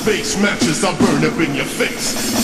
space matches, I burn up in your face.